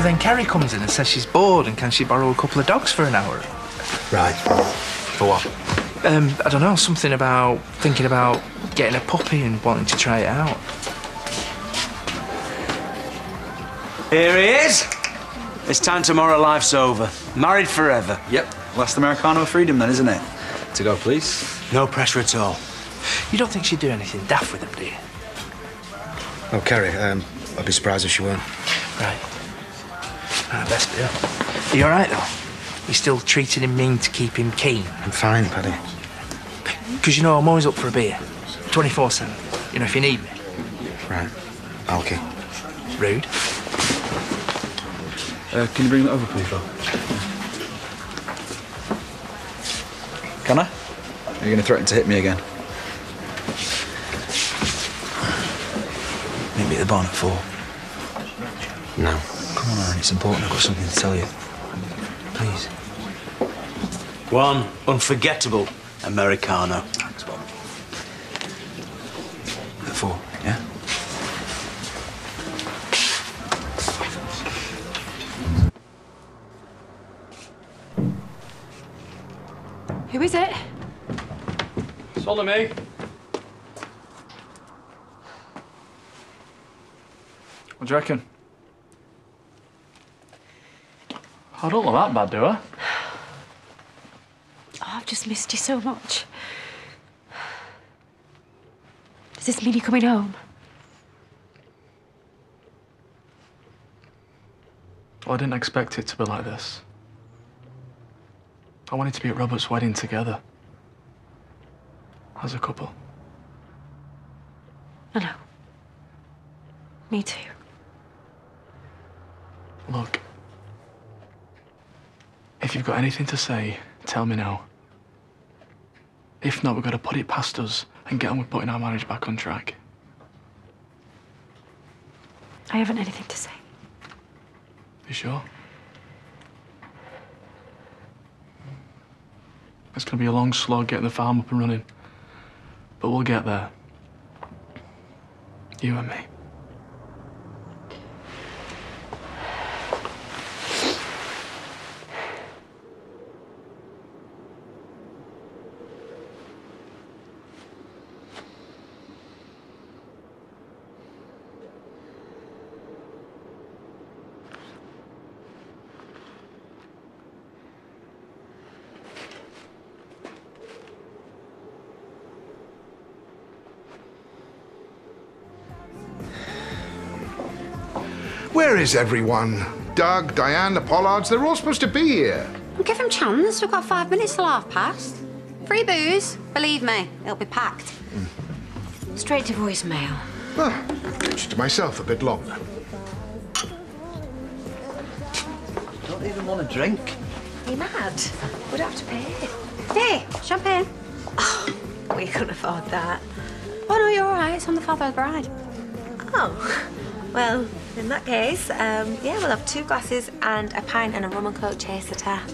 So then Kerry comes in and says she's bored and can she borrow a couple of dogs for an hour? Right. For what? Um, I don't know, something about thinking about getting a puppy and wanting to try it out. Here he is. It's time tomorrow life's over. Married forever. Yep. Last Americano of freedom, then, isn't it? To go, please. No pressure at all. You don't think she'd do anything daft with him, do you? Oh, Kerry, um, I'd be surprised if she weren't. Right. Ah, best be. Are you all right, though? You still treating him mean to keep him keen? I'm fine, Paddy. Because, you know, I'm always up for a beer. 24-7. You know, if you need me. Right. Okay. Rude. Uh, can you bring that over, please, Phil? Can I? Are you going to threaten to hit me again? Meet me at the barn at four. No. Come on, Aaron, it's important. I've got something to tell you. Please. One unforgettable Americano. Thanks, Bob. At four, yeah? Who is it? It's all of me. What do you reckon? I don't look that bad, do I? Oh, I've just missed you so much. Does this mean you're coming home? Well, I didn't expect it to be like this. I wanted to be at Robert's wedding together. As a couple. I know. Me too. Look. If you've got anything to say, tell me now. If not, we've got to put it past us and get on with putting our marriage back on track. I haven't anything to say. You sure? It's going to be a long slog getting the farm up and running. But we'll get there. You and me. Where is everyone? Doug, Diane, the Pollards, they're all supposed to be here. Give him chance. We've got five minutes till half past. Free booze. Believe me, it'll be packed. Straight to voicemail. Ah, keeps it to myself a bit longer. Don't even want a drink. Are you mad? We'd have to pay. Hey, champagne. We couldn't afford that. Oh, no, you're all right. It's on the father of the bride. Oh, well, in that case, um, yeah, we'll have two glasses and a pint and a rum and coke chaser. Ta.